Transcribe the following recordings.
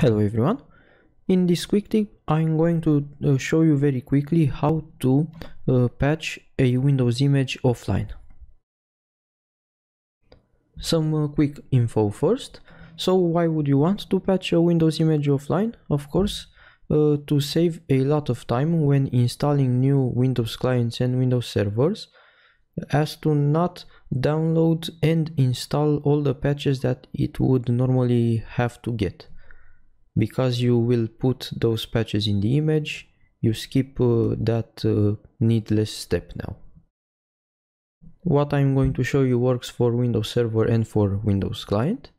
Hello everyone. In this quick tip, I'm going to uh, show you very quickly how to uh, patch a Windows image offline. Some uh, quick info first. So why would you want to patch a Windows image offline? Of course, uh, to save a lot of time when installing new Windows clients and Windows servers as to not download and install all the patches that it would normally have to get because you will put those patches in the image you skip uh, that uh, needless step now. What I'm going to show you works for Windows Server and for Windows Client.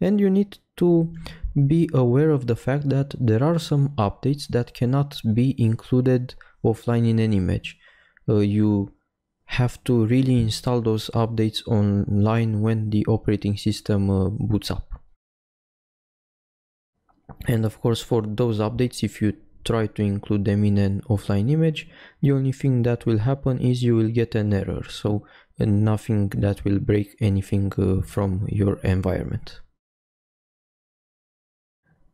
And you need to be aware of the fact that there are some updates that cannot be included offline in an image. Uh, you have to really install those updates online when the operating system uh, boots up and of course for those updates if you try to include them in an offline image the only thing that will happen is you will get an error. So nothing that will break anything uh, from your environment.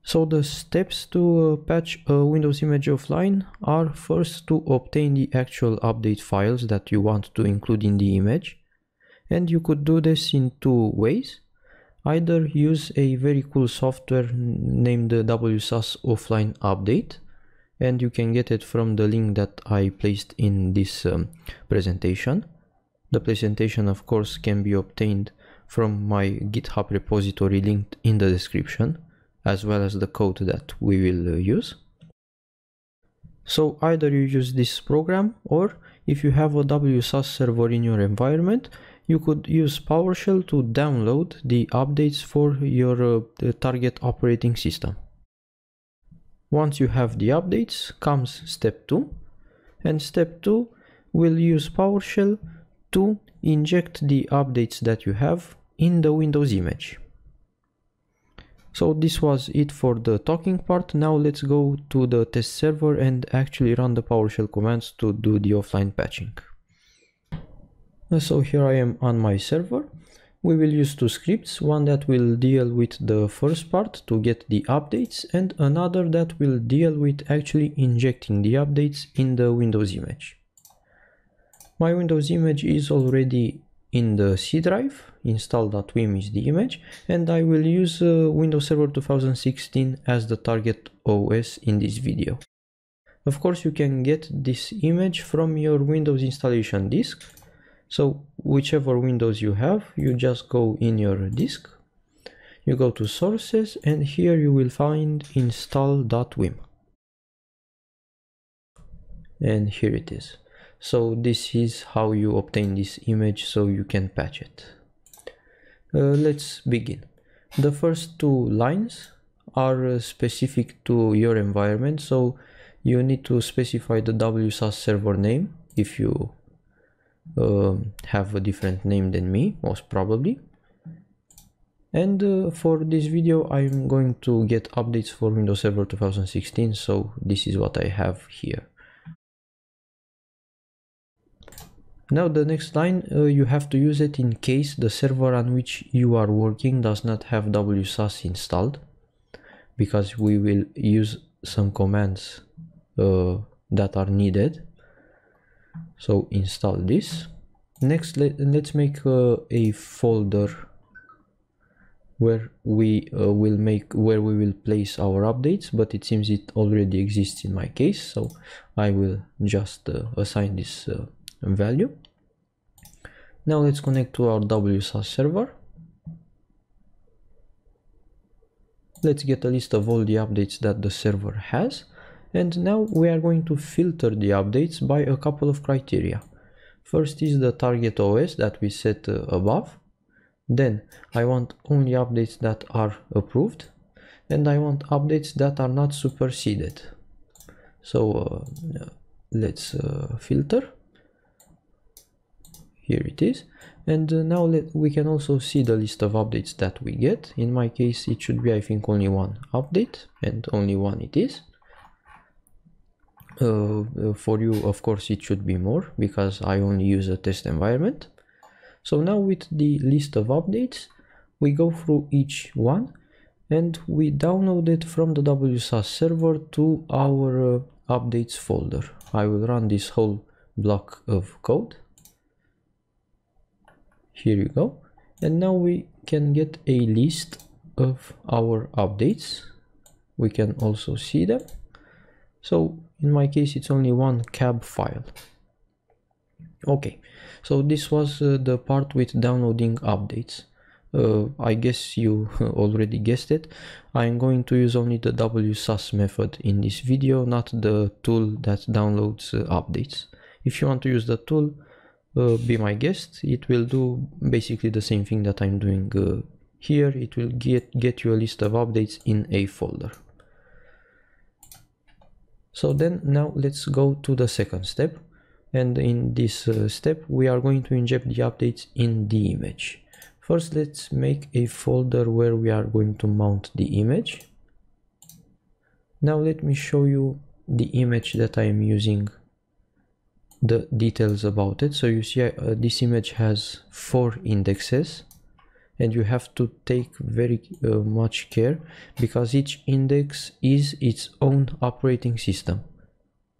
So the steps to uh, patch a Windows image offline are first to obtain the actual update files that you want to include in the image. And you could do this in two ways either use a very cool software named WSUS offline update and you can get it from the link that I placed in this um, presentation. The presentation of course can be obtained from my GitHub repository linked in the description as well as the code that we will uh, use. So either you use this program or if you have a WSUS server in your environment, you could use PowerShell to download the updates for your uh, target operating system. Once you have the updates comes step 2 and step 2 will use PowerShell to inject the updates that you have in the Windows image. So this was it for the talking part. Now let's go to the test server and actually run the PowerShell commands to do the offline patching. So here I am on my server. We will use two scripts, one that will deal with the first part to get the updates and another that will deal with actually injecting the updates in the Windows image. My Windows image is already in the C drive, install.wim is the image, and I will use uh, Windows Server 2016 as the target OS in this video. Of course, you can get this image from your Windows installation disk so whichever windows you have you just go in your disk you go to sources and here you will find install.wim. and here it is. So this is how you obtain this image so you can patch it. Uh, let's begin. The first two lines are uh, specific to your environment so you need to specify the WSUS server name if you uh, have a different name than me most probably. And uh, for this video I'm going to get updates for Windows Server 2016 so this is what I have here. Now the next line uh, you have to use it in case the server on which you are working does not have WSUS installed because we will use some commands uh, that are needed so install this. Next let, let's make uh, a folder where we uh, will make where we will place our updates but it seems it already exists in my case so I will just uh, assign this uh, value. Now let's connect to our WSUS server. Let's get a list of all the updates that the server has and now we are going to filter the updates by a couple of criteria. First is the target OS that we set uh, above. Then I want only updates that are approved and I want updates that are not superseded. So uh, let's uh, filter. Here it is. And uh, now let, we can also see the list of updates that we get. In my case, it should be, I think, only one update and only one it is. Uh, uh, for you of course it should be more because I only use a test environment so now with the list of updates we go through each one and we download it from the WSUS server to our uh, updates folder. I will run this whole block of code. Here you go. And now we can get a list of our updates. We can also see them. So in my case, it's only one cab file. Okay, so this was uh, the part with downloading updates. Uh, I guess you already guessed it. I'm going to use only the WSUS method in this video, not the tool that downloads uh, updates. If you want to use the tool, uh, be my guest. It will do basically the same thing that I'm doing uh, here. It will get, get you a list of updates in a folder. So then now let's go to the second step. And in this uh, step, we are going to inject the updates in the image. First, let's make a folder where we are going to mount the image. Now let me show you the image that I am using the details about it. So you see uh, this image has four indexes and you have to take very uh, much care because each index is its own operating system.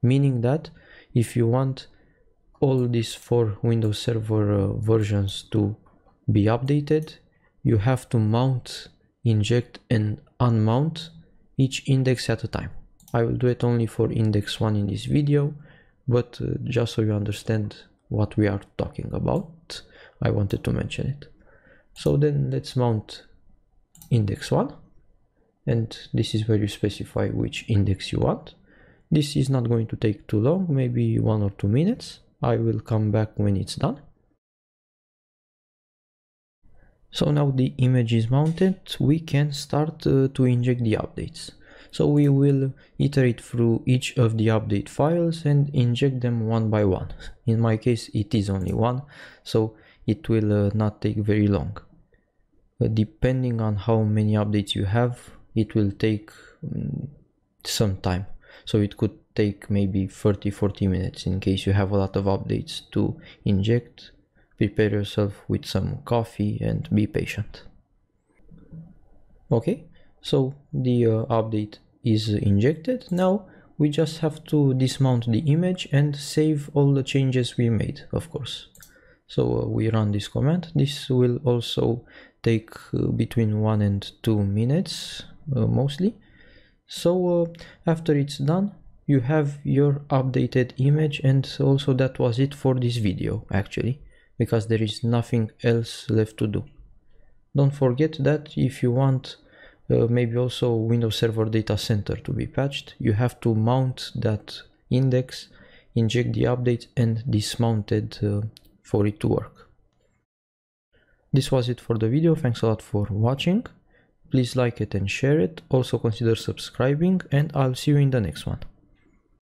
Meaning that if you want all these four Windows Server uh, versions to be updated, you have to mount, inject and unmount each index at a time. I will do it only for index 1 in this video, but uh, just so you understand what we are talking about, I wanted to mention it. So then let's mount index 1 and this is where you specify which index you want. This is not going to take too long, maybe one or two minutes. I will come back when it's done. So now the image is mounted, we can start uh, to inject the updates. So we will iterate through each of the update files and inject them one by one. In my case it is only one, so it will uh, not take very long. Depending on how many updates you have, it will take um, some time. So it could take maybe 30-40 minutes in case you have a lot of updates to inject. Prepare yourself with some coffee and be patient. Okay, so the uh, update is injected. Now we just have to dismount the image and save all the changes we made, of course. So uh, we run this command. This will also take uh, between one and two minutes uh, mostly. So uh, after it's done, you have your updated image and also that was it for this video actually, because there is nothing else left to do. Don't forget that if you want uh, maybe also Windows Server Data Center to be patched, you have to mount that index, inject the update and dismount it uh, for it to work. This was it for the video, thanks a lot for watching. Please like it and share it, also consider subscribing and I'll see you in the next one.